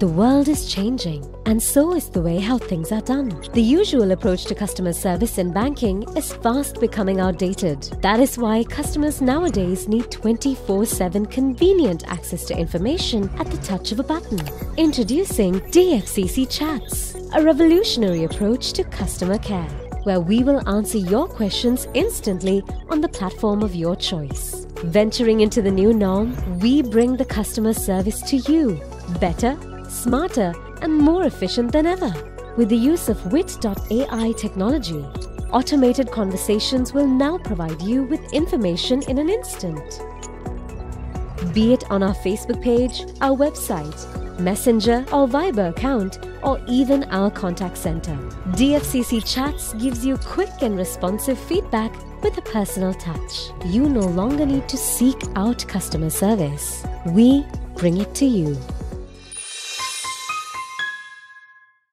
The world is changing, and so is the way how things are done. The usual approach to customer service in banking is fast becoming outdated. That is why customers nowadays need 24 7 convenient access to information at the touch of a button. Introducing DFCC Chatz, a revolutionary approach to customer care, where we will answer your questions instantly on the platform of your choice. Venturing into the new norm, we bring the customer service to you better smarter, and more efficient than ever. With the use of wit.ai technology, automated conversations will now provide you with information in an instant. Be it on our Facebook page, our website, Messenger or Viber account, or even our contact center. DFCC Chatz gives you quick and responsive feedback with a personal touch. You no longer need to seek out customer service. We bring it to you.